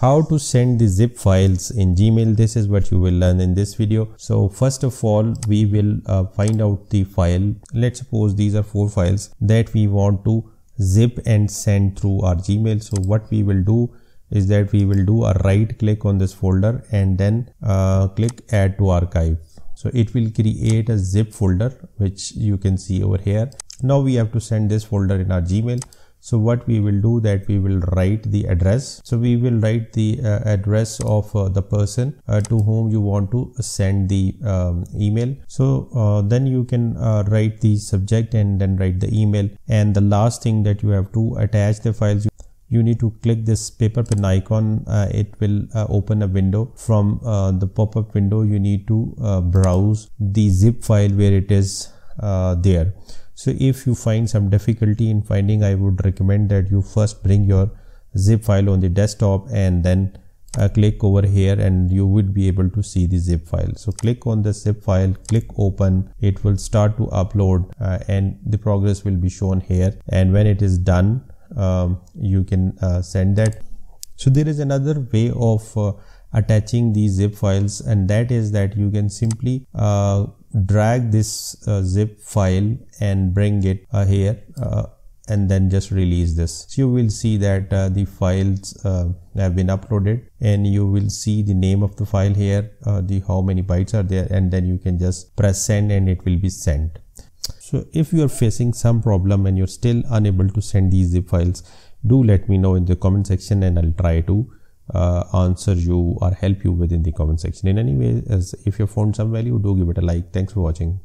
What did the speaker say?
how to send the zip files in gmail. This is what you will learn in this video. So first of all we will uh, find out the file. Let's suppose these are four files that we want to zip and send through our gmail. So what we will do is that we will do a right click on this folder and then uh, click add to archive. So it will create a zip folder which you can see over here. Now we have to send this folder in our gmail so what we will do that we will write the address. So we will write the uh, address of uh, the person uh, to whom you want to send the um, email. So uh, then you can uh, write the subject and then write the email. And the last thing that you have to attach the files you need to click this paper pen icon uh, it will uh, open a window. From uh, the pop-up window you need to browse the zip file where it is there so if you find some difficulty in finding i would recommend that you first bring your zip file on the desktop and then uh, click over here and you will be able to see the zip file. So click on the zip file click open. It will start to upload uh, and the progress will be shown here. And when it is done um, you can uh, send that. So there is another way of uh, attaching these zip files and that is that you can simply uh, drag this uh, zip file and bring it uh, here uh, and then just release this. So you will see that uh, the files uh, have been uploaded and you will see the name of the file here the how many bytes are there and then you can just press send and it will be sent. So if you are facing some problem and you're still unable to send these zip files do let me know in the comment section and i'll try to uh, answer you or help you within the comment section. In any way as if you found some value do give it a like. Thanks for watching